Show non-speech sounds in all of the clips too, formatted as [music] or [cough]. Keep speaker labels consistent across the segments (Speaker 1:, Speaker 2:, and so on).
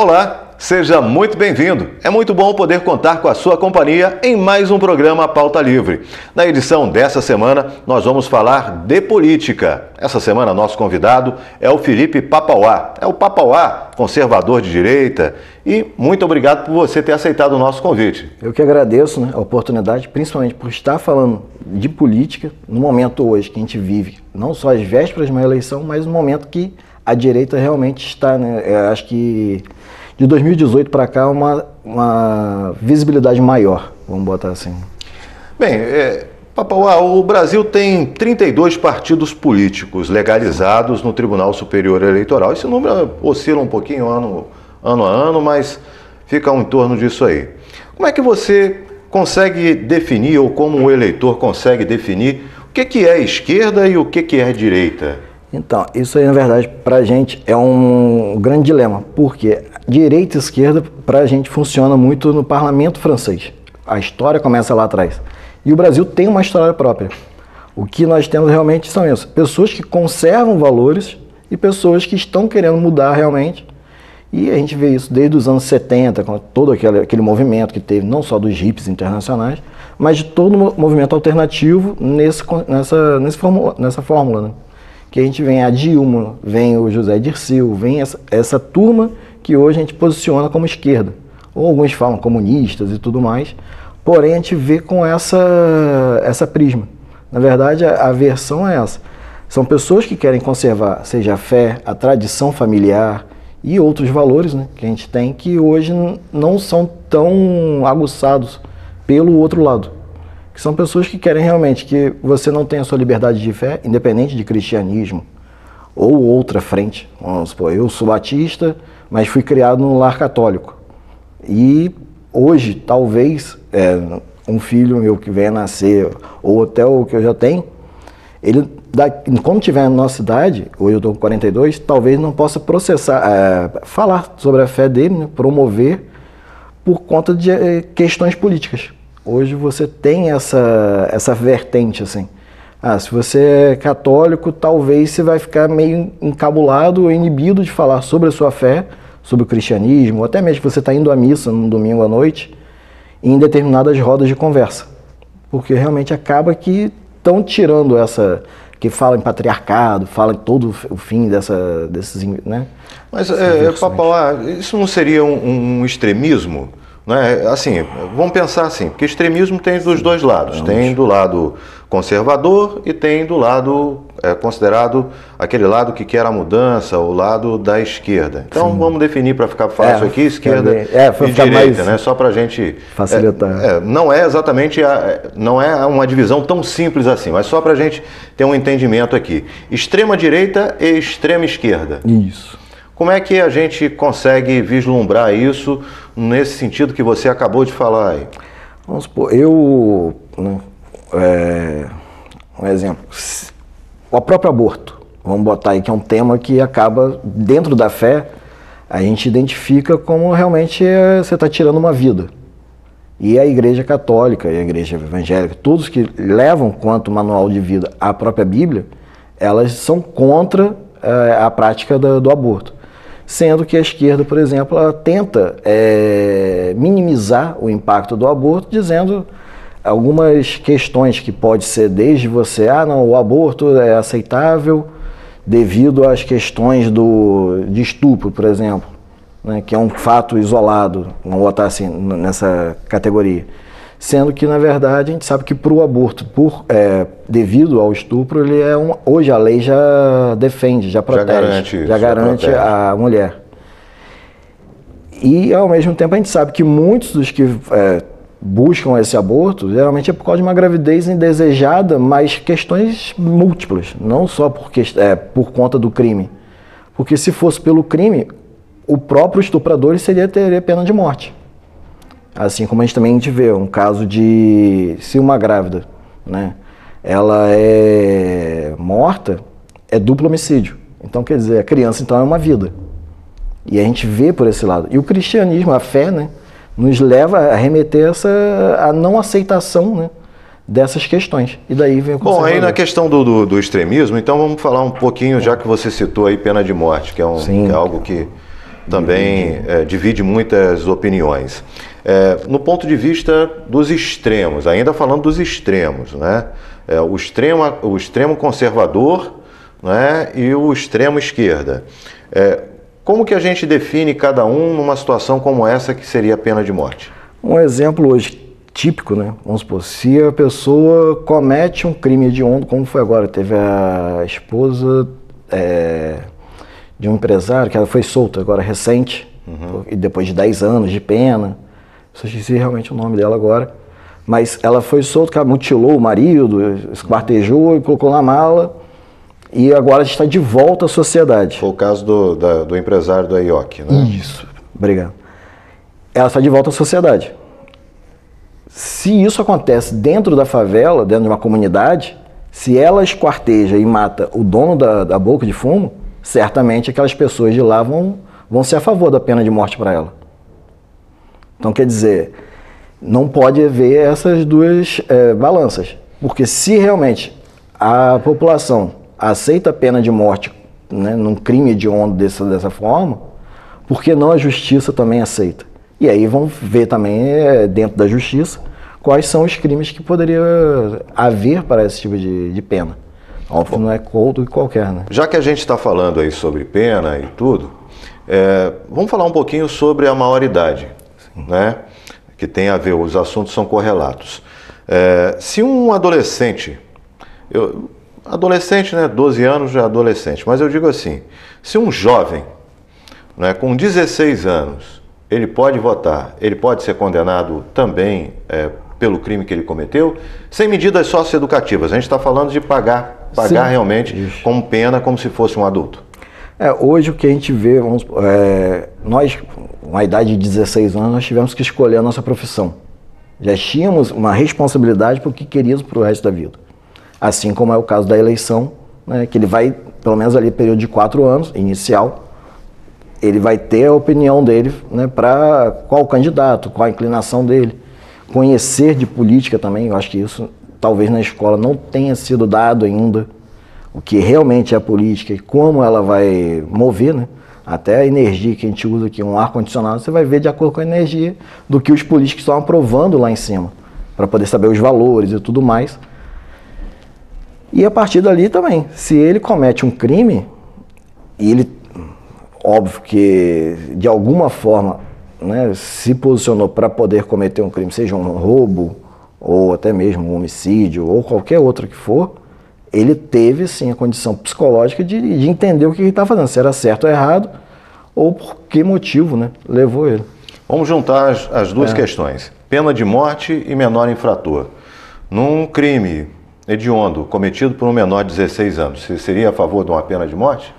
Speaker 1: Olá, seja muito bem-vindo. É muito bom poder contar com a sua companhia em mais um programa Pauta Livre. Na edição dessa semana, nós vamos falar de política. Essa semana, nosso convidado é o Felipe Papauá. É o Papauá, conservador de direita. E muito obrigado por você ter aceitado o nosso convite.
Speaker 2: Eu que agradeço né, a oportunidade, principalmente por estar falando de política no momento hoje que a gente vive, não só as vésperas de uma eleição, mas no momento que a direita realmente está, né? Eu acho que de 2018 para cá, uma, uma visibilidade maior, vamos botar assim.
Speaker 1: Bem, é, Papauá, o Brasil tem 32 partidos políticos legalizados no Tribunal Superior Eleitoral. Esse número oscila um pouquinho ano, ano a ano, mas fica em torno disso aí. Como é que você consegue definir, ou como o eleitor consegue definir, o que, que é esquerda e o que, que é direita?
Speaker 2: Então, isso aí, na verdade, para a gente é um grande dilema, porque direita e esquerda, para a gente, funciona muito no parlamento francês. A história começa lá atrás. E o Brasil tem uma história própria. O que nós temos realmente são isso: pessoas que conservam valores e pessoas que estão querendo mudar realmente. E a gente vê isso desde os anos 70, com todo aquele, aquele movimento que teve, não só dos hippies internacionais, mas de todo o movimento alternativo nesse, nessa, nesse fórmula, nessa fórmula. Né? Que a gente vem a Dilma, vem o José Dirceu, vem essa, essa turma que hoje a gente posiciona como esquerda. Ou alguns falam comunistas e tudo mais, porém a gente vê com essa, essa prisma. Na verdade, a, a versão é essa. São pessoas que querem conservar, seja a fé, a tradição familiar e outros valores né, que a gente tem que hoje não são tão aguçados pelo outro lado. Que são pessoas que querem realmente que você não tenha sua liberdade de fé, independente de cristianismo ou outra frente. Vamos supor, eu sou batista, mas fui criado num lar católico. E hoje, talvez, é, um filho meu que venha nascer, ou até o que eu já tenho, ele, quando tiver na nossa idade, hoje eu estou com 42, talvez não possa processar, é, falar sobre a fé dele, né, promover, por conta de é, questões políticas. Hoje você tem essa, essa vertente, assim. Ah, se você é católico, talvez você vai ficar meio encabulado ou inibido de falar sobre a sua fé, sobre o cristianismo, ou até mesmo você está indo à missa no domingo à noite, em determinadas rodas de conversa. Porque realmente acaba que estão tirando essa. que fala em patriarcado, fala em todo o fim dessa, desses. Né,
Speaker 1: Mas, é, Papalá, isso não seria um, um extremismo? Né? Assim, vamos pensar assim, porque extremismo tem dos dois lados. Tem do lado conservador e tem do lado é, considerado aquele lado que quer a mudança, o lado da esquerda. Então Sim. vamos definir para ficar fácil é, aqui, esquerda é, e direita, né? Só para a gente
Speaker 2: facilitar.
Speaker 1: É, é, não é exatamente a, não é uma divisão tão simples assim, mas só para a gente ter um entendimento aqui. Extrema direita e extrema esquerda.
Speaker 2: Isso.
Speaker 1: Como é que a gente consegue vislumbrar isso nesse sentido que você acabou de falar aí?
Speaker 2: Vamos supor, eu. É, um exemplo. O próprio aborto. Vamos botar aí que é um tema que acaba, dentro da fé, a gente identifica como realmente é, você está tirando uma vida. E a Igreja Católica e a Igreja Evangélica, todos que levam quanto manual de vida a própria Bíblia, elas são contra é, a prática do, do aborto sendo que a esquerda, por exemplo, ela tenta é, minimizar o impacto do aborto, dizendo algumas questões que pode ser desde você, ah, não, o aborto é aceitável devido às questões do, de estupro, por exemplo, né, que é um fato isolado, vamos botar assim, nessa categoria. Sendo que, na verdade, a gente sabe que para o aborto, por, é, devido ao estupro, ele é um, hoje a lei já defende, já protege, já garante, já garante protege. a mulher. E, ao mesmo tempo, a gente sabe que muitos dos que é, buscam esse aborto, geralmente é por causa de uma gravidez indesejada, mas questões múltiplas, não só por, é, por conta do crime. Porque se fosse pelo crime, o próprio estuprador seria teria pena de morte. Assim como a gente também a gente vê um caso de se uma grávida, né, ela é morta, é duplo homicídio. Então quer dizer, a criança então é uma vida. E a gente vê por esse lado. E o cristianismo, a fé, né, nos leva a remeter essa a não aceitação, né, dessas questões. E daí vem o
Speaker 1: Bom, aí na questão do, do, do, extremismo, então vamos falar um pouquinho, já que você citou aí pena de morte, que é, um, que é algo que também é, divide muitas opiniões. É, no ponto de vista dos extremos, ainda falando dos extremos, né? É, o, extremo, o extremo conservador né? e o extremo esquerda. É, como que a gente define cada um numa situação como essa que seria a pena de morte?
Speaker 2: Um exemplo hoje típico, né? Vamos supor, se a pessoa comete um crime hediondo, como foi agora, teve a esposa é, de um empresário que ela foi solta agora recente, uhum. e depois de 10 anos de pena, eu esqueci realmente o nome dela agora, mas ela foi solta, que ela mutilou o marido, esquartejou e colocou na mala, e agora está de volta à sociedade.
Speaker 1: Foi o caso do, da, do empresário do IOC, né?
Speaker 2: Isso, obrigado. Ela está de volta à sociedade. Se isso acontece dentro da favela, dentro de uma comunidade, se ela esquarteja e mata o dono da, da boca de fumo, certamente aquelas pessoas de lá vão, vão ser a favor da pena de morte para ela. Então, quer dizer, não pode haver essas duas é, balanças. Porque se realmente a população aceita a pena de morte né, num crime hediondo dessa, dessa forma, por que não a justiça também aceita? E aí vão ver também, é, dentro da justiça, quais são os crimes que poderia haver para esse tipo de, de pena. Óbvio, não é e qualquer, né?
Speaker 1: Já que a gente está falando aí sobre pena e tudo, é, vamos falar um pouquinho sobre a maioridade, Sim. né? Que tem a ver, os assuntos são correlatos. É, se um adolescente, eu, adolescente, né? 12 anos já é adolescente, mas eu digo assim, se um jovem, né, com 16 anos, ele pode votar, ele pode ser condenado também é, pelo crime que ele cometeu, sem medidas socioeducativas. A gente está falando de pagar, pagar Sim, realmente isso. como pena, como se fosse um adulto.
Speaker 2: É, hoje o que a gente vê, vamos, é, nós, com a idade de 16 anos, nós tivemos que escolher a nossa profissão. Já tínhamos uma responsabilidade para o que queríamos para o resto da vida. Assim como é o caso da eleição, né, que ele vai, pelo menos ali, período de quatro anos, inicial, ele vai ter a opinião dele né, para qual candidato, qual a inclinação dele conhecer de política também, eu acho que isso talvez na escola não tenha sido dado ainda, o que realmente é a política e como ela vai mover, né? Até a energia que a gente usa aqui, um ar-condicionado, você vai ver de acordo com a energia do que os políticos estão aprovando lá em cima, para poder saber os valores e tudo mais. E a partir dali também, se ele comete um crime, e ele, óbvio que de alguma forma né, se posicionou para poder cometer um crime, seja um roubo, ou até mesmo um homicídio, ou qualquer outro que for, ele teve sim a condição psicológica de, de entender o que ele está fazendo, se era certo ou errado, ou por que motivo né, levou ele.
Speaker 1: Vamos juntar as, as duas é. questões: pena de morte e menor infrator. Num crime hediondo cometido por um menor de 16 anos, você seria a favor de uma pena de morte?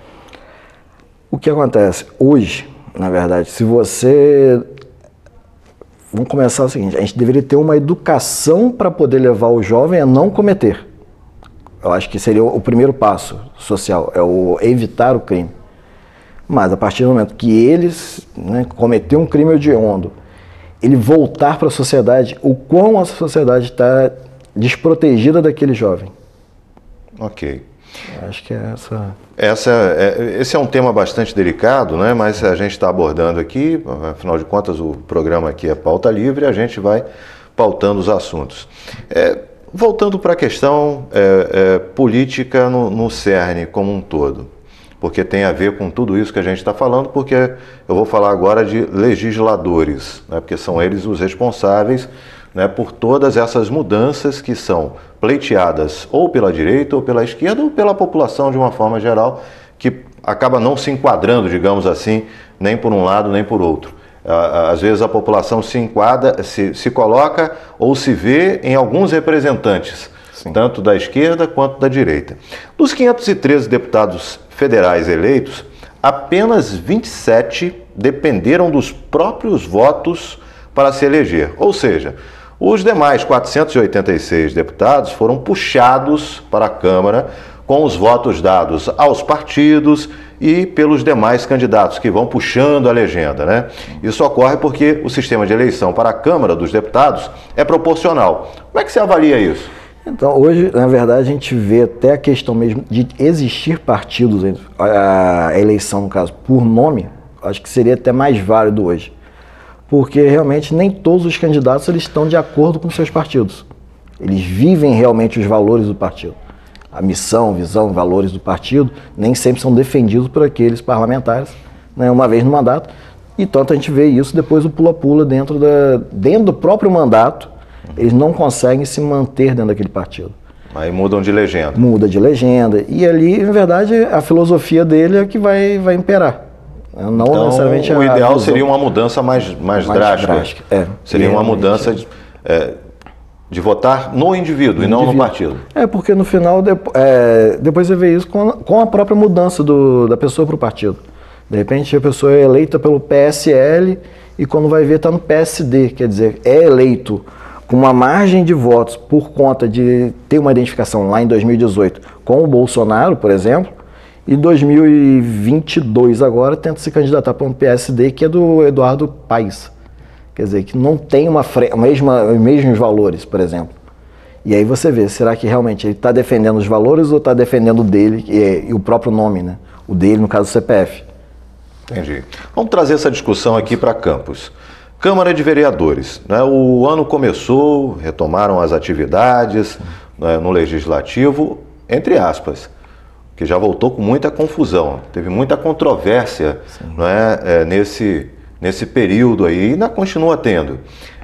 Speaker 2: O que acontece hoje, na verdade. Se você. Vamos começar o seguinte: a gente deveria ter uma educação para poder levar o jovem a não cometer. Eu acho que seria o primeiro passo social, é o evitar o crime. Mas a partir do momento que eles né, cometer um crime hediondo, ele voltar para a sociedade, o quão a sociedade está desprotegida daquele jovem.
Speaker 1: Ok.
Speaker 2: Acho que é essa.
Speaker 1: essa é, esse é um tema bastante delicado, né? mas a gente está abordando aqui, afinal de contas, o programa aqui é pauta livre, a gente vai pautando os assuntos. É, voltando para a questão é, é, política no, no CERN como um todo, porque tem a ver com tudo isso que a gente está falando, porque eu vou falar agora de legisladores, né? porque são eles os responsáveis né, por todas essas mudanças que são pleiteadas ou pela direita ou pela esquerda ou pela população de uma forma geral, que acaba não se enquadrando, digamos assim, nem por um lado nem por outro. Às vezes a população se enquadra, se, se coloca ou se vê em alguns representantes, Sim. tanto da esquerda quanto da direita. Dos 513 deputados federais eleitos, apenas 27 dependeram dos próprios votos para se eleger. Ou seja, os demais 486 deputados foram puxados para a Câmara com os votos dados aos partidos e pelos demais candidatos que vão puxando a legenda, né? Isso ocorre porque o sistema de eleição para a Câmara dos Deputados é proporcional. Como é que você avalia isso?
Speaker 2: Então, hoje, na verdade, a gente vê até a questão mesmo de existir partidos, a eleição, no caso, por nome, Acho que seria até mais válido hoje. Porque realmente nem todos os candidatos eles estão de acordo com seus partidos. Eles vivem realmente os valores do partido. A missão, visão, valores do partido nem sempre são defendidos por aqueles parlamentares, né, uma vez no mandato. E tanto a gente vê isso depois o pula-pula dentro, da, dentro do próprio mandato, eles não conseguem se manter dentro daquele partido.
Speaker 1: Aí mudam de legenda.
Speaker 2: Muda de legenda. E ali, na verdade, a filosofia dele é que vai, vai imperar.
Speaker 1: Não então, necessariamente o ideal seria uma mudança mais, mais, mais drástica. drástica. É, seria uma mudança de, é, de votar no indivíduo no e não indivíduo. no partido.
Speaker 2: É, porque no final, é, depois você vê isso com, com a própria mudança do, da pessoa para o partido. De repente a pessoa é eleita pelo PSL e quando vai ver está no PSD, quer dizer, é eleito com uma margem de votos por conta de ter uma identificação lá em 2018 com o Bolsonaro, por exemplo, e 2022 agora tenta se candidatar para um PSD que é do Eduardo Paes. Quer dizer, que não tem uma mesma, os mesmos valores, por exemplo. E aí você vê, será que realmente ele está defendendo os valores ou está defendendo dele e, e, o próprio nome, né? O dele, no caso, o CPF.
Speaker 1: Entendi. Vamos trazer essa discussão aqui para Campos. Câmara de Vereadores. Né? O ano começou, retomaram as atividades né, no Legislativo, entre aspas, que já voltou com muita confusão. Teve muita controvérsia né, é, nesse, nesse período aí, e ainda continua tendo.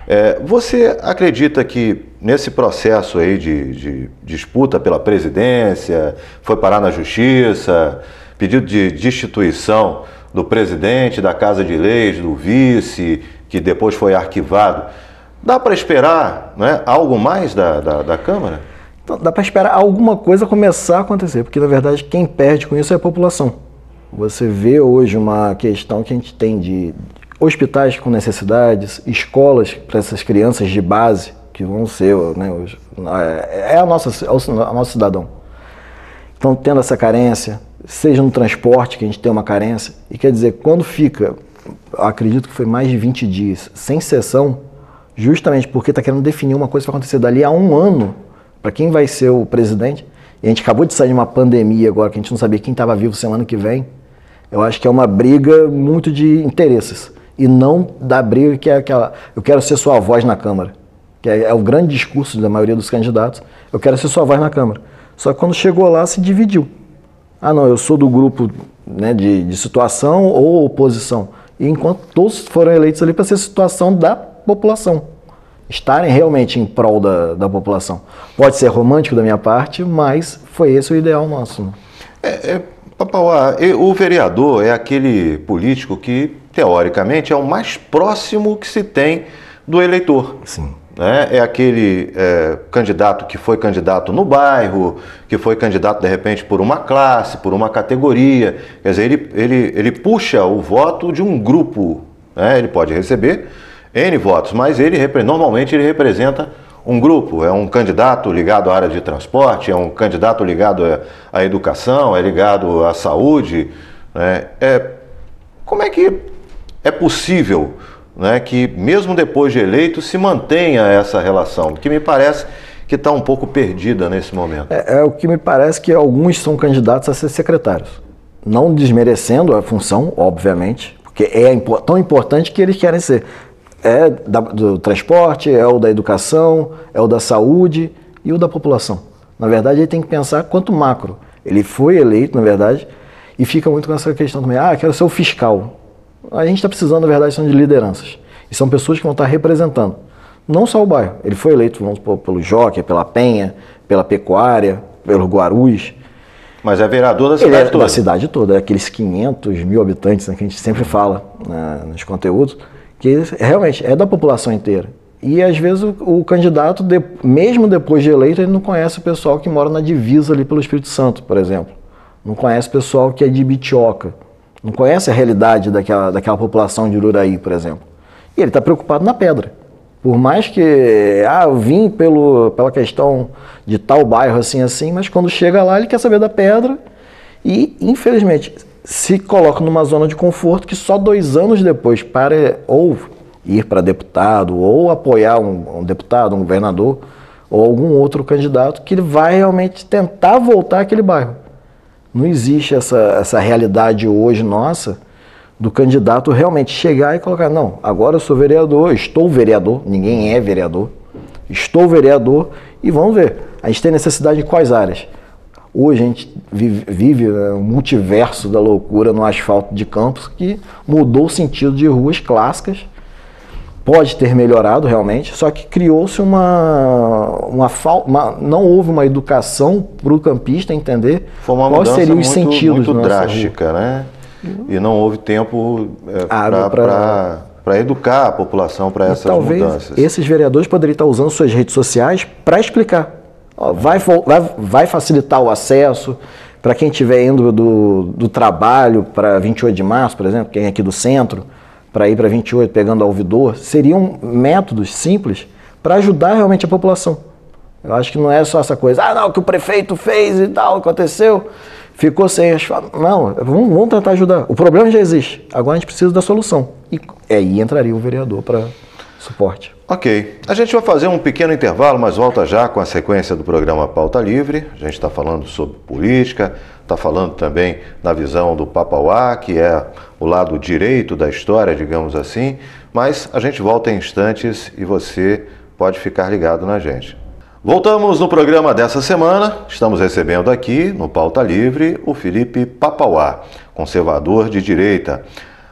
Speaker 1: É, você acredita que nesse processo aí de, de, disputa pela presidência, foi parar na justiça, pedido de destituição do presidente, da Casa de Leis, do vice, que depois foi arquivado. Dá para esperar né, algo mais da, da, da Câmara?
Speaker 2: Então, dá para esperar alguma coisa começar a acontecer, porque na verdade quem perde com isso é a população. Você vê hoje uma questão que a gente tem de hospitais com necessidades, escolas para essas crianças de base, que vão ser, né, é a nossa, é o nosso cidadão. Então, tendo essa carência, seja no transporte, que a gente tem uma carência, e quer dizer, quando fica, acredito que foi mais de 20 dias, sem sessão, justamente porque está querendo definir uma coisa que vai acontecer dali a um ano, para quem vai ser o presidente, e a gente acabou de sair de uma pandemia agora, que a gente não sabia quem estava vivo semana que vem, eu acho que é uma briga muito de interesses, e não da briga que é aquela, eu quero ser sua voz na Câmara, que é, é o grande discurso da maioria dos candidatos, eu quero ser sua voz na Câmara. Só que quando chegou lá, se dividiu. Ah, não, eu sou do grupo né, de, de situação ou oposição. E enquanto todos foram eleitos ali para ser situação da população. Estarem realmente em prol da, da população. Pode ser romântico da minha parte, mas foi esse o ideal nosso. Né?
Speaker 1: É, é, Papauá, o vereador é aquele político que, teoricamente, é o mais próximo que se tem do eleitor.
Speaker 2: Sim.
Speaker 1: Né? É aquele é, candidato que foi candidato no bairro, que foi candidato de repente por uma classe, por uma categoria. Quer dizer, ele, ele, ele puxa o voto de um grupo. Né? Ele pode receber N votos, mas ele normalmente ele representa um grupo, é um candidato ligado à área de transporte, é um candidato ligado à educação, é ligado à saúde. Né? É, como é que é possível né, que mesmo depois de eleito se mantenha essa relação, que me parece que está um pouco perdida nesse momento.
Speaker 2: É, é, o que me parece que alguns são candidatos a ser secretários, não desmerecendo a função, obviamente, porque é tão importante que eles querem ser. É da, do transporte, é o da educação, é o da saúde e o da população. Na verdade, ele tem que pensar quanto macro. Ele foi eleito, na verdade, e fica muito com essa questão também. Ah, quero ser o fiscal a gente está precisando, na verdade, são de lideranças. E são pessoas que vão estar representando. Não só o bairro. Ele foi eleito, vamos pelo Jockey, pela Penha, pela Pecuária, pelo Guarus.
Speaker 1: Mas é vereador da cidade
Speaker 2: Ele
Speaker 1: é toda?
Speaker 2: da cidade toda. É aqueles 500 mil habitantes né, que a gente sempre fala né, nos conteúdos, que realmente é da população inteira. E às vezes o, o candidato, de, mesmo depois de eleito, ele não conhece o pessoal que mora na divisa ali pelo Espírito Santo, por exemplo. Não conhece o pessoal que é de Bitioca não conhece a realidade daquela, daquela população de Ururaí, por exemplo. E ele está preocupado na pedra. Por mais que, ah, eu vim pelo, pela questão de tal bairro assim, assim, mas quando chega lá ele quer saber da pedra e, infelizmente, se coloca numa zona de conforto que só dois anos depois, para ou ir para deputado, ou apoiar um, um deputado, um governador, ou algum outro candidato, que ele vai realmente tentar voltar àquele bairro. Não existe essa, essa realidade hoje nossa do candidato realmente chegar e colocar, não, agora eu sou vereador, estou vereador, ninguém é vereador, estou vereador e vamos ver. A gente tem necessidade de quais áreas? Hoje a gente vive, vive né, um multiverso da loucura no asfalto de campos que mudou o sentido de ruas clássicas. Pode ter melhorado realmente, só que criou-se uma, uma, uma, Não houve uma educação para o campista entender
Speaker 1: Foi uma quais seriam os muito, sentidos. Muito drástica, né? E não houve tempo é, para educar a população para essas
Speaker 2: talvez
Speaker 1: mudanças.
Speaker 2: Esses vereadores poderiam estar usando suas redes sociais para explicar. Vai, vai, vai facilitar o acesso para quem estiver indo do, do trabalho para 28 de março, por exemplo, quem é aqui do centro, para ir para 28 pegando a ouvidor, seriam métodos simples para ajudar realmente a população. Eu acho que não é só essa coisa, ah, não, que o prefeito fez e tal, aconteceu ficou sem asfalto. Não, vamos, vamos, tentar ajudar. O problema já existe. Agora a gente precisa da solução. E aí entraria o vereador para suporte.
Speaker 1: Ok. A gente vai fazer um pequeno intervalo, mas volta já com a sequência do programa Pauta Livre. A gente está falando sobre política, está falando também na visão do Papauá, que é o lado direito da história, digamos assim. Mas a gente volta em instantes e você pode ficar ligado na gente. Voltamos no programa dessa semana. Estamos recebendo aqui, no Pauta Livre, o Felipe Papauá, conservador de direita.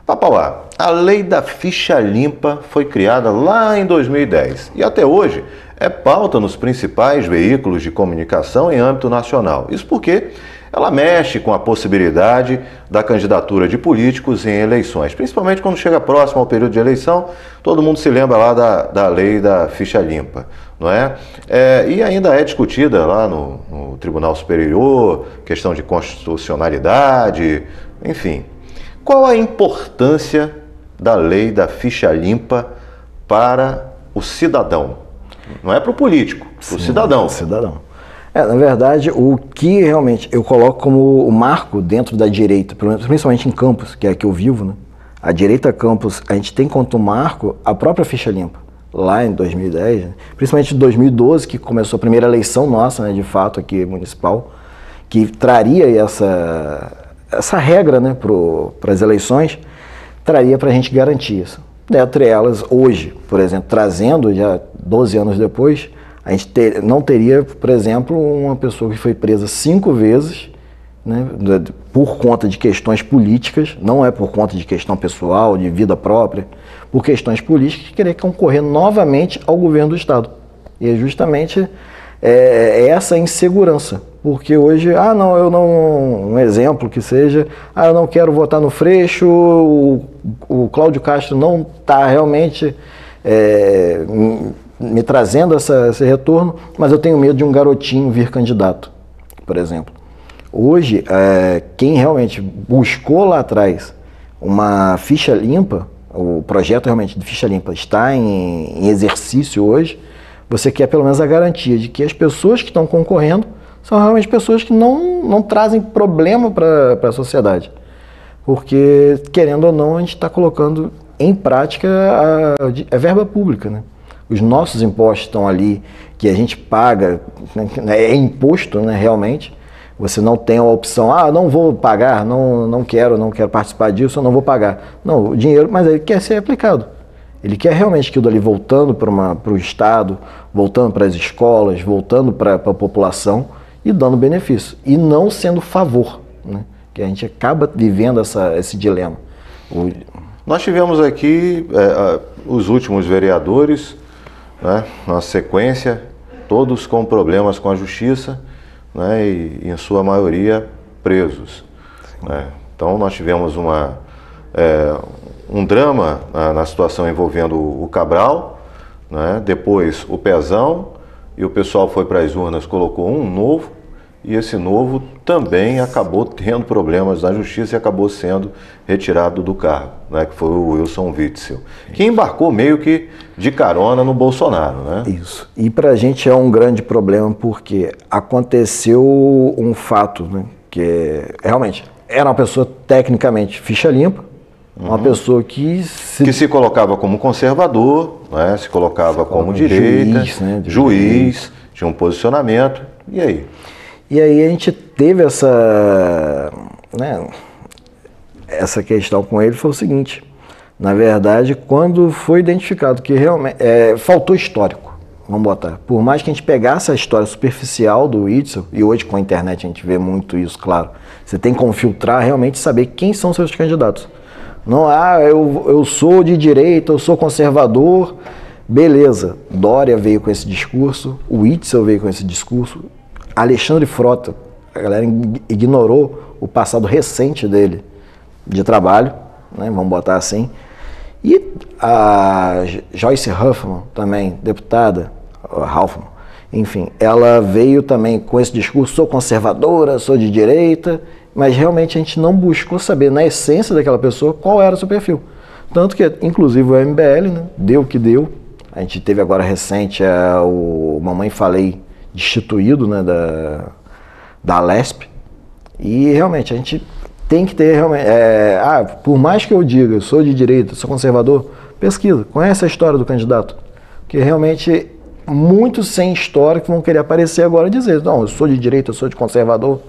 Speaker 1: Papauá, a lei da ficha limpa foi criada lá em 2010 e até hoje é pauta nos principais veículos de comunicação em âmbito nacional. Isso porque ela mexe com a possibilidade da candidatura de políticos em eleições, principalmente quando chega próximo ao período de eleição, todo mundo se lembra lá da, da lei da ficha limpa, não é? é e ainda é discutida lá no, no Tribunal Superior, questão de constitucionalidade, enfim. Qual a importância da lei da ficha limpa para o cidadão? Não é para o político, para o cidadão.
Speaker 2: Cidadão. É, na verdade, o que realmente eu coloco como o marco dentro da direita, principalmente em Campos, que é que eu vivo, né? A direita Campos, a gente tem quanto marco a própria ficha limpa. Lá em 2010, né? principalmente em 2012, que começou a primeira eleição nossa, né, de fato, aqui municipal, que traria essa, essa regra né, para as eleições, traria para a gente garantir isso. Dentre elas, hoje, por exemplo, trazendo já 12 anos depois, a gente ter, não teria, por exemplo, uma pessoa que foi presa cinco vezes né, por conta de questões políticas, não é por conta de questão pessoal, de vida própria, por questões políticas, que querer concorrer novamente ao governo do Estado. E é justamente é, é essa insegurança. Porque hoje, ah, não, eu não. Um exemplo que seja, ah, eu não quero votar no Freixo, o, o Cláudio Castro não está realmente. É, me trazendo essa, esse retorno, mas eu tenho medo de um garotinho vir candidato, por exemplo. Hoje, é, quem realmente buscou lá atrás uma ficha limpa, o projeto realmente de ficha limpa está em, em exercício hoje, você quer pelo menos a garantia de que as pessoas que estão concorrendo são realmente pessoas que não, não trazem problema para a sociedade. Porque, querendo ou não, a gente está colocando em prática a, a verba pública. Né? os nossos impostos estão ali, que a gente paga, né, é imposto né, realmente. Você não tem a opção, ah, não vou pagar, não, não quero, não quero participar disso, não vou pagar. Não, o dinheiro, mas ele quer ser aplicado. Ele quer realmente aquilo ali voltando para o Estado, voltando para as escolas, voltando para a população e dando benefício. E não sendo favor, né? que a gente acaba vivendo essa, esse dilema. O...
Speaker 1: Nós tivemos aqui é, os últimos vereadores né, na sequência, todos com problemas com a justiça né, e, em sua maioria, presos. Né. Então, nós tivemos uma, é, um drama na, na, situação envolvendo o Cabral, né, depois o Pezão, e o pessoal foi para as urnas, colocou um novo, e esse novo também acabou tendo problemas na justiça e acabou sendo retirado do cargo, né, que foi o Wilson Witzel, que embarcou meio que de carona no Bolsonaro. Né?
Speaker 2: Isso. E para a gente é um grande problema porque aconteceu um fato né, que realmente era uma pessoa tecnicamente ficha limpa, uma uhum. pessoa que
Speaker 1: se... que se colocava como conservador, né, se colocava como, como direita, juiz, né, juiz, tinha um posicionamento, e aí?
Speaker 2: E aí a gente teve essa, né, essa questão com ele foi o seguinte: na verdade, quando foi identificado que realmente é, faltou histórico, vamos botar, por mais que a gente pegasse a história superficial do Itzel, e hoje com a internet a gente vê muito isso, claro, você tem como filtrar realmente saber quem são seus candidatos. Não, ah, eu, eu sou de direita, eu sou conservador, beleza. Dória veio com esse discurso, o Itzel veio com esse discurso, Alexandre Frota, a galera ignorou o passado recente dele de trabalho, né, vamos botar assim. E a Joyce Huffman, também, deputada, Huffman, enfim, ela veio também com esse discurso, sou conservadora, sou de direita, mas realmente a gente não buscou saber na essência daquela pessoa qual era o seu perfil. Tanto que, inclusive, o MBL né, deu o que deu. A gente teve agora recente é, o Mamãe Falei destituído né, da, da LESP. E realmente a gente tem que ter realmente. É, ah, por mais que eu diga, eu sou de direita, sou conservador, pesquisa, conhece a história do candidato. Porque realmente muitos sem história que vão querer aparecer agora e dizer, não, eu sou de direita, eu sou de conservador.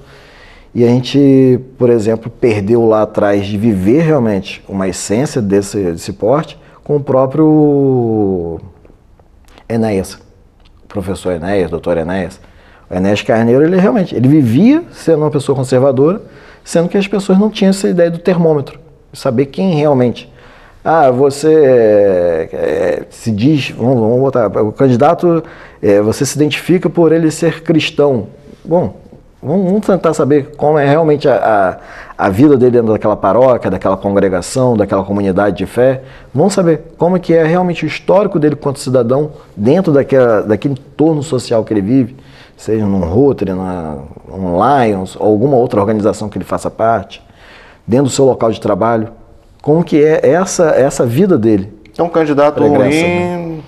Speaker 2: E a gente, por exemplo, perdeu lá atrás de viver realmente uma essência desse, desse porte com o próprio Enéas, professor Enéas, doutor Enéas. O Enéas Carneiro, ele realmente, ele vivia sendo uma pessoa conservadora, sendo que as pessoas não tinham essa ideia do termômetro, saber quem realmente. Ah, você é, é, se diz, vamos, vamos botar, o candidato, é, você se identifica por ele ser cristão. Bom, Vamos, vamos, tentar saber como é realmente a, a, a, vida dele dentro daquela paróquia, daquela congregação, daquela comunidade de fé. Vamos saber como é que é realmente o histórico dele quanto cidadão dentro daquela, daquele entorno social que ele vive, seja num Rotary, na, num Lions, ou alguma outra organização que ele faça parte, dentro do seu local de trabalho. Como que é essa, essa vida dele.
Speaker 1: É um candidato ruim, né?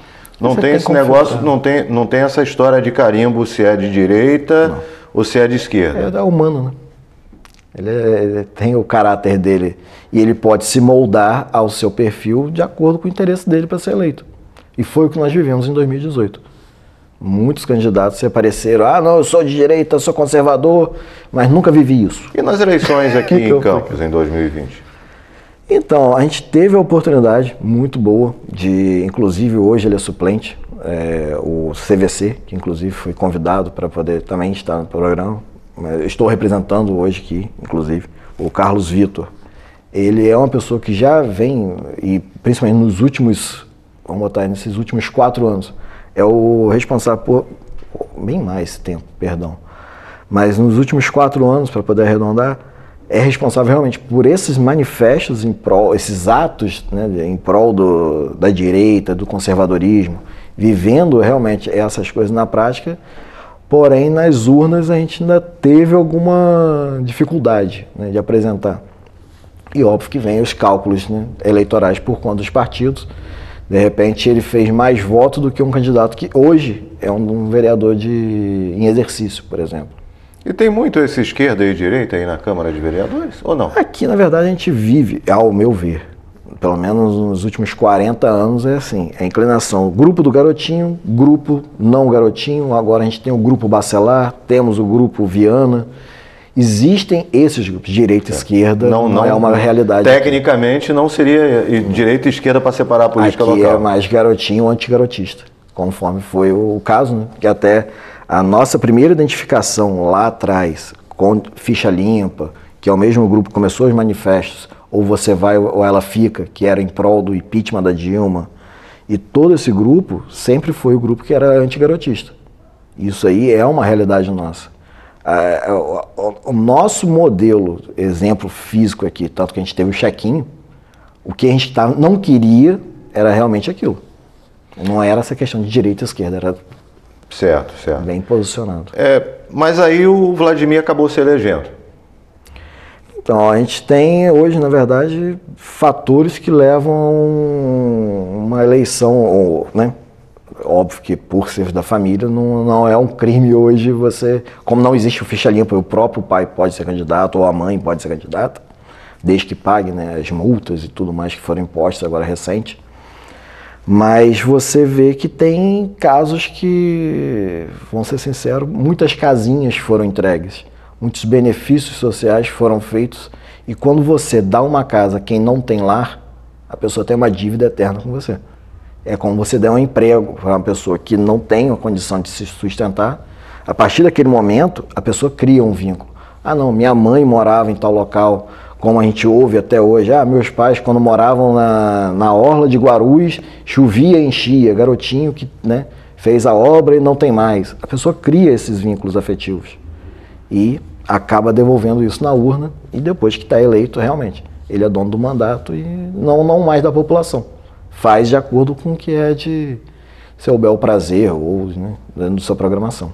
Speaker 1: não Você tem, tem esse negócio, não tem, não tem essa história de carimbo se é de direita... Não ou se é de esquerda?
Speaker 2: É, é humano, né? Ele, é, ele, tem o caráter dele e ele pode se moldar ao seu perfil de acordo com o interesse dele para ser eleito. E foi o que nós vivemos em 2018. Muitos candidatos se apareceram, ah, não, eu sou de direita, sou conservador, mas nunca vivi isso.
Speaker 1: E nas eleições [laughs] aqui em Campos, em 2020?
Speaker 2: Então, a gente teve a oportunidade muito boa de, inclusive hoje ele é suplente, é, o CVC, que inclusive foi convidado para poder também estar no programa. Estou representando hoje aqui, inclusive, o Carlos Vitor. Ele é uma pessoa que já vem, e principalmente nos últimos, vamos botar nesses últimos quatro anos, é o responsável por bem mais tempo, perdão. Mas nos últimos quatro anos, para poder arredondar, é responsável realmente por esses manifestos em prol, esses atos né, em prol do, da direita, do conservadorismo, vivendo realmente essas coisas na prática, porém nas urnas a gente ainda teve alguma dificuldade né, de apresentar. E óbvio que vem os cálculos né, eleitorais por conta dos partidos. De repente ele fez mais votos do que um candidato que hoje é um, um vereador de, em exercício, por exemplo.
Speaker 1: E tem muito esse esquerda e direita aí na Câmara de Vereadores, ou não?
Speaker 2: Aqui, na verdade, a gente vive, ao meu ver, pelo menos nos últimos 40 anos é assim, é a inclinação, grupo do garotinho, grupo não garotinho, agora a gente tem o grupo bacelar, temos o grupo Viana, existem esses grupos, direita e é. esquerda, não, não, não, é uma realidade.
Speaker 1: Tecnicamente aqui. não seria direita e esquerda para separar a política
Speaker 2: aqui
Speaker 1: local.
Speaker 2: é mais garotinho ou antigarotista, conforme foi o caso, né? que até a nossa primeira identificação lá atrás, com ficha limpa, que é o mesmo grupo que começou os manifestos, ou você vai ou ela fica, que era em prol do impeachment da Dilma. E todo esse grupo sempre foi o grupo que era antigarotista. Isso aí é uma realidade nossa. É, o nosso modelo, exemplo físico aqui, tanto que a gente teve o chequinho, o que a gente tá, não queria era realmente aquilo. Não era essa questão de direita e esquerda, era
Speaker 1: certo, certo.
Speaker 2: bem posicionado.
Speaker 1: É, mas aí o Vladimir acabou se elegendo.
Speaker 2: Então, a gente tem hoje, na verdade, fatores que levam uma eleição, né? Óbvio que por ser da família não, não é um crime hoje você, como não existe o ficha limpa, o próprio pai pode ser candidato ou a mãe pode ser candidata, desde que pague né, as multas e tudo mais que foram impostas agora recente. Mas você vê que tem casos que, vamos ser sinceros, muitas casinhas foram entregues muitos benefícios sociais foram feitos E quando você dá uma casa a quem não tem lar, a pessoa tem uma dívida eterna com você. É como você der um emprego para uma pessoa que não tem a condição de se sustentar. A partir daquele momento, a pessoa cria um vínculo. Ah, não, minha mãe morava em tal local, como a gente ouve até hoje. Ah, meus pais, quando moravam na, na orla de Guarulhos, chovia enchia. Garotinho que né, fez a obra e não tem mais. A pessoa cria esses vínculos afetivos. E acaba devolvendo isso na urna e depois que está eleito, realmente, ele é dono do mandato e não, não mais da população. Faz de acordo com o que é de seu bel prazer ou né, dentro da sua programação.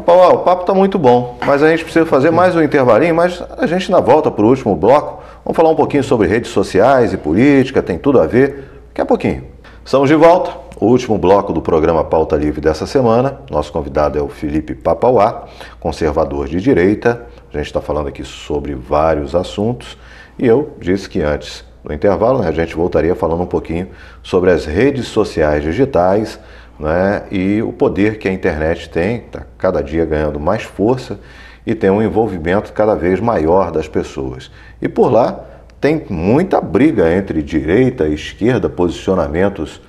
Speaker 1: Paulo, o papo está muito bom, mas a gente precisa fazer mais um intervalinho, mas a gente na volta para o último bloco. Vamos falar um pouquinho sobre redes sociais e política, tem tudo a ver. Daqui a pouquinho. Estamos de volta. O último bloco do programa Pauta Livre dessa semana. Nosso convidado é o Felipe Papauá, conservador de direita. A gente está falando aqui sobre vários assuntos. E eu disse que antes do intervalo né, a gente voltaria falando um pouquinho sobre as redes sociais digitais né, e o poder que a internet tem, está cada dia ganhando mais força e tem um envolvimento cada vez maior das pessoas. E por lá tem muita briga entre direita e esquerda, posicionamentos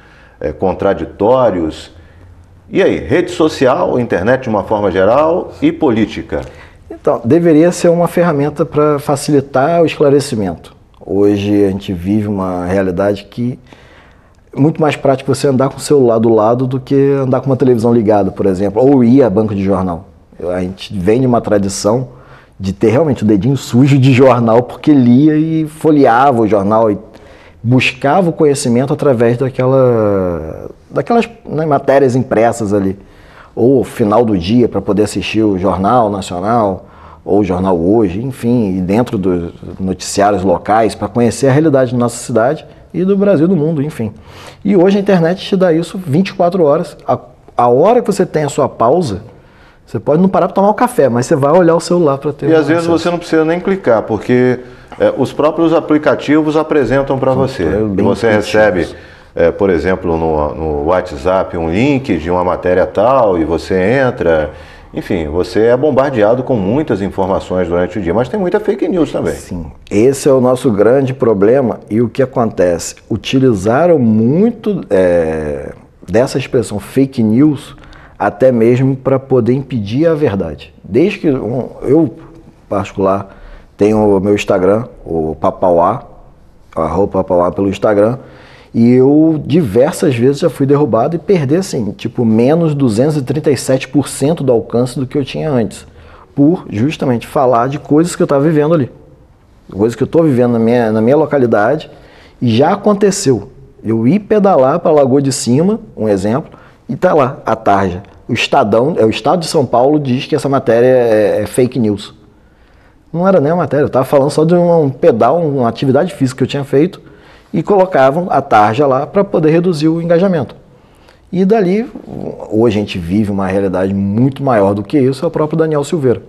Speaker 1: é, contraditórios. E aí, rede social, internet de uma forma geral e política?
Speaker 2: Então, deveria ser uma ferramenta para facilitar o esclarecimento. Hoje a gente vive uma realidade que muito mais prático você andar com o celular do lado do que andar com uma televisão ligada, por exemplo, ou ir a banco de jornal. A gente vem de uma tradição de ter realmente o dedinho sujo de jornal, porque lia e folheava o jornal e buscava o conhecimento através daquela, daquelas né, matérias impressas ali. Ou final do dia para poder assistir o Jornal Nacional, ou o Jornal Hoje, enfim, e dentro dos noticiários locais para conhecer a realidade da nossa cidade e do Brasil, do mundo, enfim. E hoje a internet te dá isso 24 horas. A, a hora que você tem a sua pausa, você pode não parar para tomar o um café, mas você vai olhar o celular para ter.
Speaker 1: E às vezes você não precisa nem clicar, porque é, os próprios aplicativos apresentam para você. E você recebe, é, por exemplo, no, no WhatsApp um link de uma matéria tal e você entra. Enfim, você é bombardeado com muitas informações durante o dia, mas tem muita fake news também.
Speaker 2: Sim, esse é o nosso grande problema e o que acontece? Utilizaram muito é, dessa expressão fake news até mesmo para poder impedir a verdade. Desde que um, eu, particular, tenho o meu Instagram, o Papauá, arroba Papauá pelo Instagram, e eu diversas vezes já fui derrubado e perdi assim, tipo, menos 237% do alcance do que eu tinha antes. Por justamente falar de coisas que eu estava vivendo ali. Coisas que eu estou vivendo na minha, na minha localidade e já aconteceu. Eu ir pedalar para a Lagoa de Cima, um exemplo, e tá lá, a tarja. O Estadão, é o Estado de São Paulo diz que essa matéria é, é fake news. Não era nem a matéria, eu estava falando só de um pedal, uma atividade física que eu tinha feito e colocavam a tarja lá para poder reduzir o engajamento. E dali, hoje a gente vive uma realidade muito maior do que isso, é o próprio Daniel Silveira,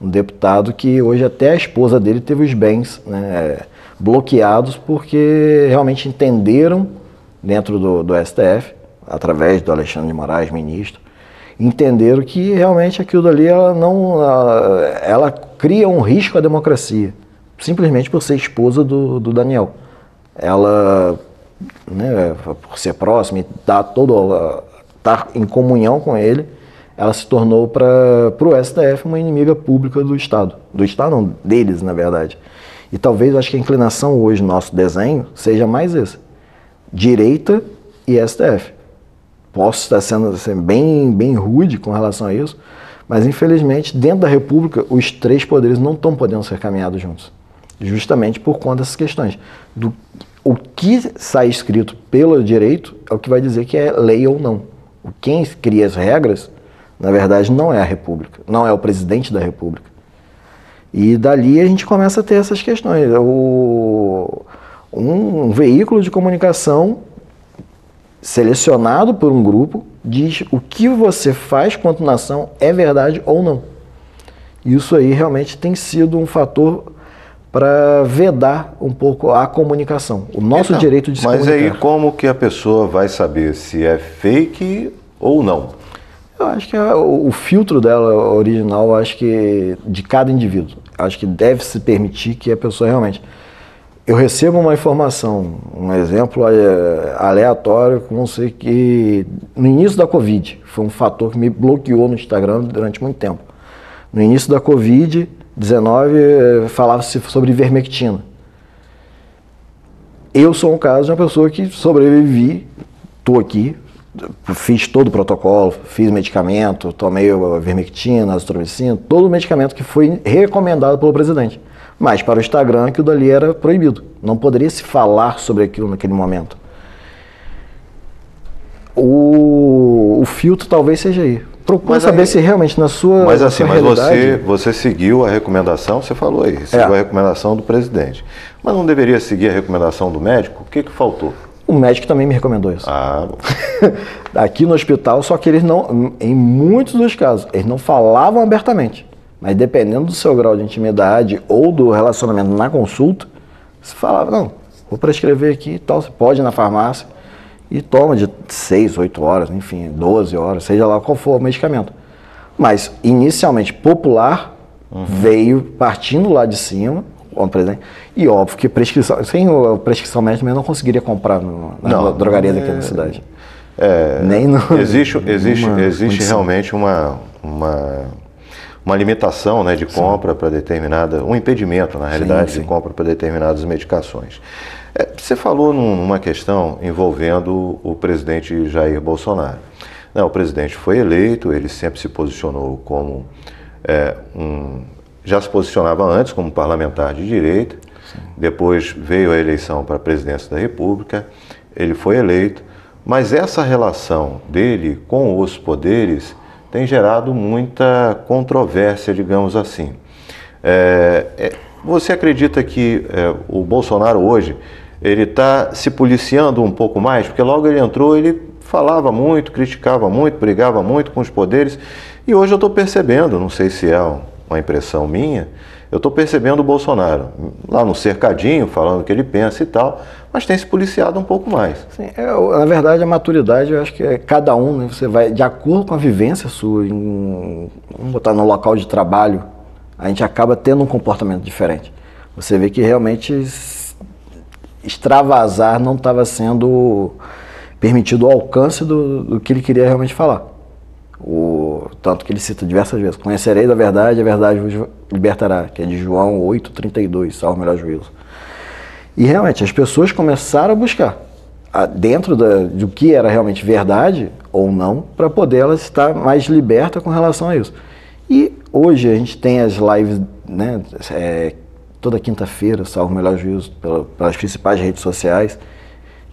Speaker 2: um deputado que hoje até a esposa dele teve os bens né, bloqueados porque realmente entenderam dentro do, do STF, através do Alexandre de Moraes, ministro, entenderam que realmente aquilo dali ela não ela, ela cria um risco à democracia simplesmente por ser esposa do, do Daniel ela, né, por ser próxima e dar todo, estar em comunhão com ele, ela se tornou para o STF uma inimiga pública do Estado. Do Estado não, deles, na verdade. E talvez, acho que a inclinação hoje no nosso desenho seja mais esse. Direita e STF. Posso estar sendo assim, bem, bem rude com relação a isso, mas infelizmente, dentro da República, os três poderes não estão podendo ser caminhados juntos. Justamente por conta dessas questões. Do o que sai escrito pelo direito é o que vai dizer que é lei ou não. Quem cria as regras, na verdade, não é a República, não é o presidente da República. E dali a gente começa a ter essas questões. O, um, um veículo de comunicação selecionado por um grupo diz o que você faz quanto nação é verdade ou não. Isso aí realmente tem sido um fator para vedar um pouco a comunicação, o nosso então, direito de se
Speaker 1: mas. Mas aí como que a pessoa vai saber se é fake ou não?
Speaker 2: Eu acho que é o filtro dela original, acho que de cada indivíduo. acho que deve se permitir que a pessoa realmente. Eu recebo uma informação, um exemplo é, aleatório, como sei que no início da Covid, foi um fator que me bloqueou no Instagram durante muito tempo. No início da Covid-19, eh, falava-se sobre ivermectina. Eu sou um caso de uma pessoa que sobrevivi, estou aqui, fiz todo o protocolo, fiz medicamento, tomei a vermectina, azitromicina, todo o medicamento que foi recomendado pelo presidente. Mas para o Instagram aquilo dali era proibido. Não poderia se falar sobre aquilo naquele momento. O, o filtro talvez seja aí. Procura mas saber aí, se realmente na sua
Speaker 1: Mas assim, mas você, você seguiu a recomendação, você falou aí, seguiu é. a recomendação do presidente. Mas não deveria seguir a recomendação do médico? O que, que faltou?
Speaker 2: O médico também me recomendou isso.
Speaker 1: Ah. [laughs]
Speaker 2: Aqui no hospital, só que eles não, em muitos dos casos, eles não falavam abertamente. Mas dependendo do seu grau de intimidade ou do relacionamento na consulta, você falava, não, vou prescrever aqui e tal, você pode ir na farmácia e toma de 6, 8 horas, enfim, 12 horas, seja lá qual for o medicamento. Mas, inicialmente, popular, uhum. veio partindo lá de cima, e óbvio que prescrição, sem a prescrição médica eu não conseguiria comprar no, na não, drogaria é, daqui na cidade.
Speaker 1: É, Nem no, existe existe, [laughs] existe realmente uma, uma, uma limitação né, de compra para determinada, um impedimento, na realidade, sim, sim. de compra para determinadas medicações. É, você falou numa questão envolvendo o presidente Jair Bolsonaro. Não, o presidente foi eleito, ele sempre se posicionou como é, um já se posicionava antes como parlamentar de direita, Sim. depois veio a eleição para a presidência da República, ele foi eleito, mas essa relação dele com os poderes tem gerado muita controvérsia, digamos assim. É, é, você acredita que é, o Bolsonaro hoje ele está se policiando um pouco mais? Porque logo ele entrou, ele falava muito, criticava muito, brigava muito com os poderes, e hoje eu estou percebendo, não sei se é uma impressão minha, eu estou percebendo o Bolsonaro lá no cercadinho, falando o que ele pensa e tal, mas tem se policiado um pouco mais.
Speaker 2: Sim, é, na verdade, a maturidade, eu acho que é cada um, né, você vai, de acordo com a vivência sua, em, vamos botar no local de trabalho, a gente acaba tendo um comportamento diferente. Você vê que realmente extravasar não estava sendo permitido o alcance do, do que ele queria realmente falar. O, tanto que ele cita diversas vezes: Conhecerei da verdade, a verdade vos libertará, que é de João 8,32, salvo melhor juízo. E realmente as pessoas começaram a buscar dentro da, do que era realmente verdade ou não, para poder elas estar mais liberta com relação a isso. E hoje a gente tem as lives, né, é, toda quinta-feira, salvo melhor juízo, pela, pelas principais redes sociais,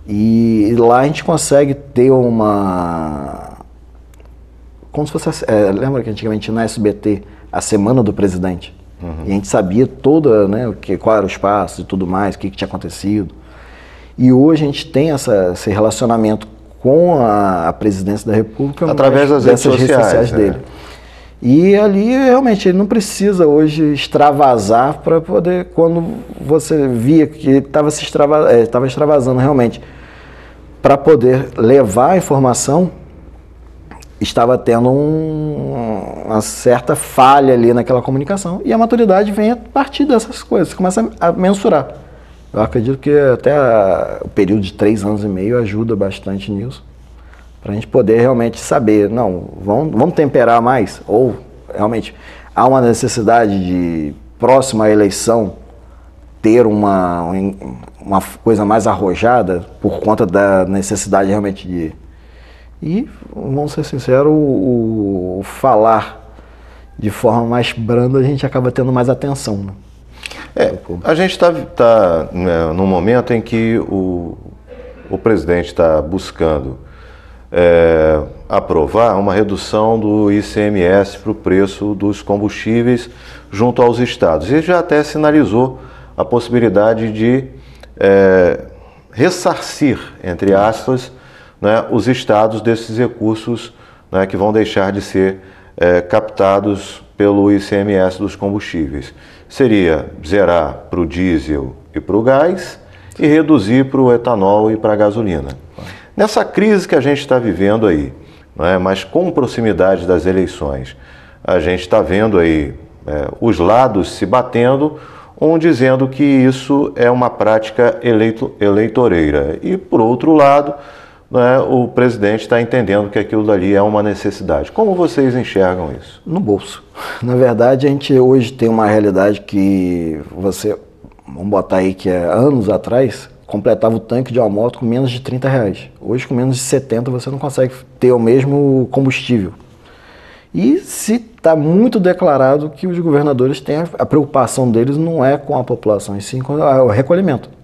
Speaker 2: e lá a gente consegue ter uma como se fosse, é, lembra que antigamente na SBT, a semana do presidente, uhum. e a gente sabia toda, né, o que, qual era o espaço e tudo mais, o que, que tinha acontecido. E hoje a gente tem essa, esse relacionamento com a, a presidência da República
Speaker 1: através das redes sociais, redes sociais
Speaker 2: né? dele. E ali realmente ele não precisa hoje extravasar para poder, quando você via que estava se é, extravasando realmente, para poder levar a informação estava tendo um, uma certa falha ali naquela comunicação. E a maturidade vem a partir dessas coisas, você começa a, mensurar. Eu acredito que até a, o período de três anos e meio ajuda bastante nisso, para a gente poder realmente saber, não, vamos, vamos temperar mais, ou realmente há uma necessidade de, próxima à eleição, ter uma, uma coisa mais arrojada por conta da necessidade realmente de e, vamos ser sinceros, o, o falar de forma mais branda a gente acaba tendo mais atenção. Né?
Speaker 1: É, a gente está tá, né, num momento em que o, o presidente está buscando é, aprovar uma redução do ICMS para o preço dos combustíveis junto aos estados. E já até sinalizou a possibilidade de é, ressarcir, entre aspas, né, os estados desses recursos né, que vão deixar de ser é, captados pelo ICMS dos combustíveis. Seria zerar para o diesel e para o gás e reduzir para o etanol e para a gasolina. Nessa crise que a gente está vivendo aí, né, mas com proximidade das eleições, a gente está vendo aí é, os lados se batendo, um dizendo que isso é uma prática eleito, eleitoreira. E, por outro lado, né, o presidente está entendendo que aquilo dali é uma necessidade. Como vocês enxergam isso?
Speaker 2: No bolso. Na verdade, a gente hoje tem uma realidade que você, vamos botar aí que é anos atrás, completava o tanque de uma moto com menos de 30 reais. Hoje, com menos de 70, você não consegue ter o mesmo combustível. E se está muito declarado que os governadores têm a, a preocupação deles não é com a população, e sim com o recolhimento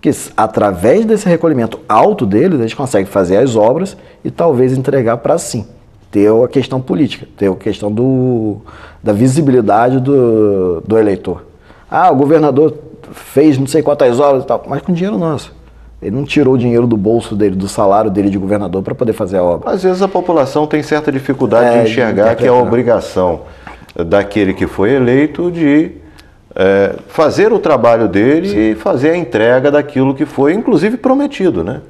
Speaker 2: que através desse recolhimento alto deles, eles conseguem fazer as obras e talvez entregar para sim ter a questão política, ter a questão do, da visibilidade do, do eleitor. Ah, o governador fez não sei quantas obras e tal, mas com dinheiro nosso. Ele não tirou o dinheiro do bolso dele, do salário dele de governador para poder fazer a obra.
Speaker 1: Às vezes a população tem certa dificuldade é, de enxergar de que é a obrigação daquele que foi eleito de é, fazer o trabalho dele Sim. e fazer a entrega daquilo que foi, inclusive, prometido, né?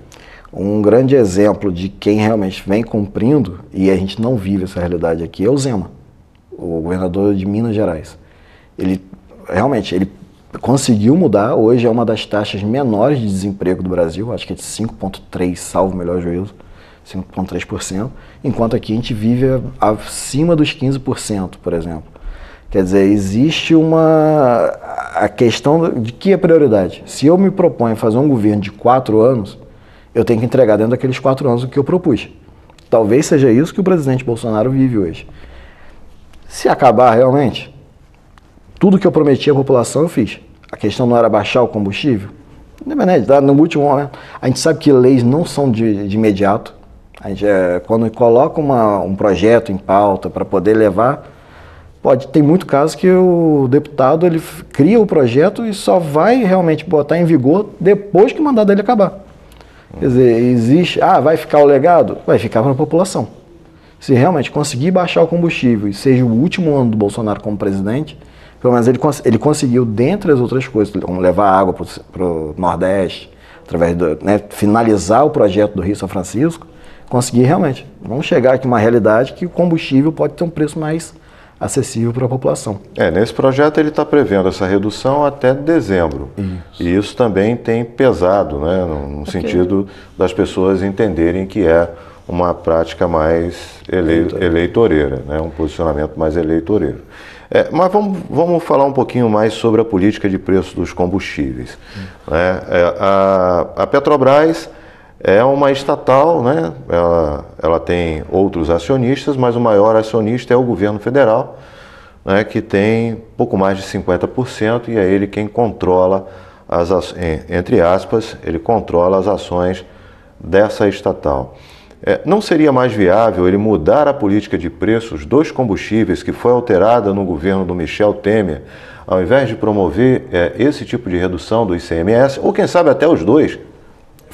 Speaker 2: Um grande exemplo de quem realmente vem cumprindo, e a gente não vive essa realidade aqui, é o Zema, o governador de Minas Gerais. Ele realmente ele conseguiu mudar, hoje é uma das taxas menores de desemprego do Brasil, acho que é de 5,3, salvo o melhor juízo, 5,3%, enquanto aqui a gente vive acima dos 15%, por exemplo. Quer dizer, existe uma a questão de que é prioridade. Se eu me proponho fazer um governo de quatro anos, eu tenho que entregar dentro daqueles quatro anos o que eu propus. Talvez seja isso que o presidente Bolsonaro vive hoje. Se acabar realmente, tudo que eu prometi à população eu fiz. A questão não era baixar o combustível. Independente, tá? no último momento. A gente sabe que leis não são de, de imediato. A gente, é, quando coloca uma, um projeto em pauta para poder levar Pode, tem muito caso que o deputado ele cria o projeto e só vai realmente botar em vigor depois que o mandato dele acabar. Quer dizer, existe, ah, vai ficar o legado? Vai ficar para a população. Se realmente conseguir baixar o combustível e seja o último ano do Bolsonaro como presidente, pelo menos ele, ele conseguiu, dentre as outras coisas, como levar água para o Nordeste, através do, né, finalizar o projeto do Rio São Francisco, conseguir realmente. Vamos chegar aqui uma realidade que o combustível pode ter um preço mais acessível para a população.
Speaker 1: É, nesse projeto ele está prevendo essa redução até dezembro. Isso. E isso também tem pesado, né, no, okay. sentido das pessoas entenderem que é uma prática mais ele, eleitoreira, né, um posicionamento mais eleitoreiro. É, mas vamos, vamos falar um pouquinho mais sobre a política de preço dos combustíveis. Hum. Né? É, a, a Petrobras é uma estatal, né? ela, ela tem outros acionistas, mas o maior acionista é o governo federal, né? que tem pouco mais de 50% e é ele quem controla, as, entre aspas, ele controla as ações dessa estatal. É, não seria mais viável ele mudar a política de preços dos combustíveis que foi alterada no governo do Michel Temer, ao invés de promover é, esse tipo de redução do ICMS, ou quem sabe até os dois,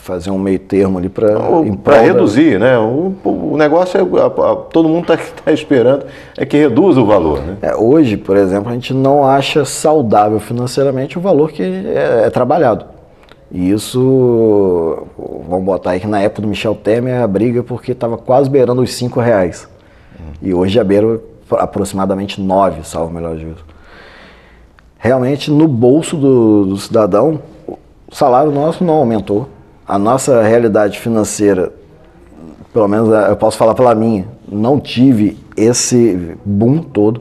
Speaker 2: fazer um meio termo ali para
Speaker 1: para reduzir, né? O, o negócio é a, a, todo mundo está [laughs] tá esperando é que reduza o valor, né?
Speaker 2: É, hoje, por exemplo, a gente não acha saudável financeiramente o valor que é, é trabalhado. E isso, vamos botar aí que na época do Michel Temer a briga porque estava quase beirando os cinco reais. Hum. E hoje a beira aproximadamente nove, salvo melhor juízo. Realmente, no bolso do, do cidadão, o salário nosso não aumentou a nossa realidade financeira, pelo menos eh, eu posso falar pela minha, não tive esse boom todo.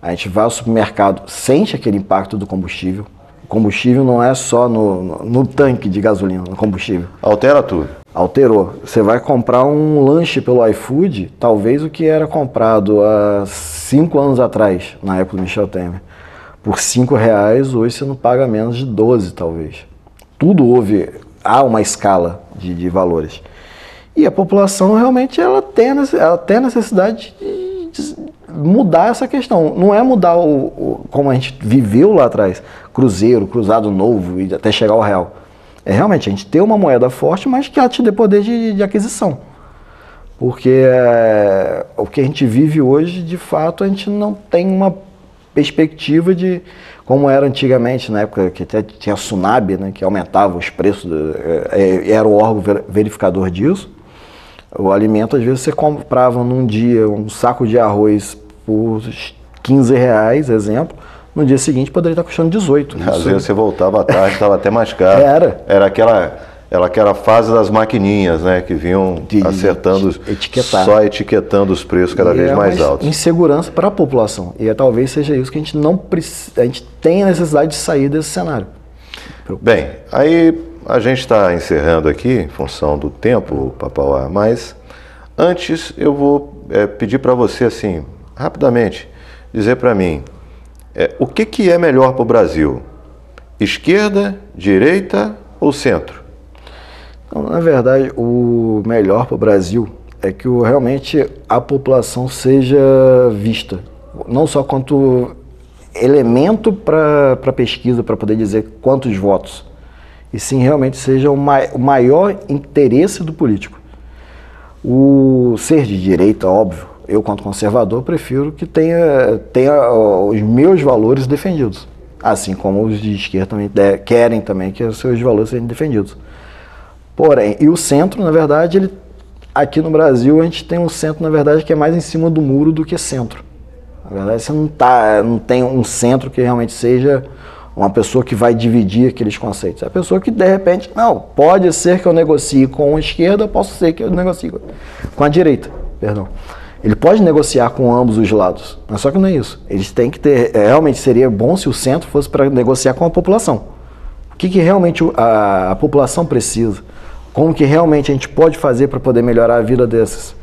Speaker 2: A gente vai ao supermercado, sente aquele impacto do combustível. O combustível não é só no, no, no tanque de gasolina, no combustível.
Speaker 1: Altera tudo.
Speaker 2: Alterou. Você vai comprar um lanche pelo iFood, talvez o que era comprado há cinco anos atrás, na época do Michel Temer, por cinco reais, hoje você não paga menos de 12, talvez. Tudo houve há uma escala de, de valores. E a população realmente ela tem, ela tem a necessidade de, de mudar essa questão. Não é mudar o, o, como a gente viveu lá atrás, cruzeiro, cruzado novo e até chegar ao real. É realmente a gente ter uma moeda forte, mas que ela te dê poder de, de aquisição. Porque é, o que a gente vive hoje, de fato, a gente não tem uma perspectiva de como era antigamente, na época que até tinha Sunab, né, que aumentava os preços, é, é, era o órgão verificador disso. O alimento, às vezes, você comprava num dia um saco de arroz por 15 reais, exemplo, no dia seguinte poderia estar custando 18.
Speaker 1: Às vezes você voltava à tarde, estava até mais caro.
Speaker 2: Era.
Speaker 1: Era aquela, era aquela fase das maquininhas, né? Que vinham de acertando, etiquetar. só etiquetando os preços cada e vez é mais altos.
Speaker 2: Insegurança para a população. E é, talvez seja isso que a gente não precisa, a gente tem a necessidade de sair desse cenário.
Speaker 1: Bem, aí a gente está encerrando aqui, em função do tempo, Papauá, mas antes eu vou é, pedir para você, assim, rapidamente, dizer para mim é, o que, que é melhor para o Brasil? Esquerda, direita ou centro?
Speaker 2: Então, na verdade, o melhor para o Brasil é que o, realmente a população seja vista, não só quanto elemento para pesquisa, para poder dizer quantos votos, e sim realmente seja o, ma o maior interesse do político. O ser de direita, óbvio, eu, quanto conservador, prefiro que tenha, tenha os meus valores defendidos. Assim como os de esquerda também querem também que os seus valores sejam defendidos. Porém, e o centro, na verdade, ele, aqui no Brasil, a gente tem um centro, na verdade, que é mais em cima do muro do que centro. Na verdade, você não, tá, não tem um centro que realmente seja uma pessoa que vai dividir aqueles conceitos. É a pessoa que, de repente, não, pode ser que eu negocie com a esquerda, posso ser que eu negocie com a direita, perdão. Ele pode negociar com ambos os lados, mas só que não é isso. Eles têm que ter. É, realmente seria bom se o centro fosse para negociar com a população. O que, que realmente a, a, população precisa? Como que realmente a gente pode fazer para poder melhorar a vida desses?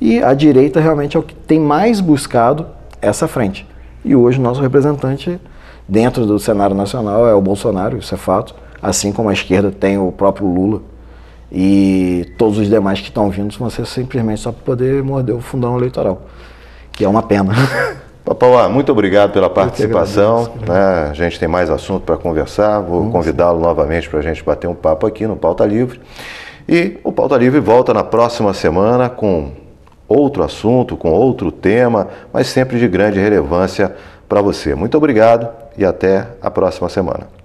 Speaker 2: E a direita realmente é o que tem mais buscado essa frente. E hoje nosso representante dentro do cenário nacional é o Bolsonaro, isso é fato. Assim como a esquerda tem o próprio Lula e todos os demais que estão vindo vão ser simplesmente só para poder morder o fundão eleitoral, que é uma pena. [laughs]
Speaker 1: Papauá, muito obrigado pela participação. Né? A gente tem mais assunto para conversar. Vou convidá-lo novamente para a gente bater um papo aqui no Pauta Livre. E o Pauta Livre volta na próxima semana com outro assunto, com outro tema, mas sempre de grande relevância para você. Muito obrigado e até a próxima semana.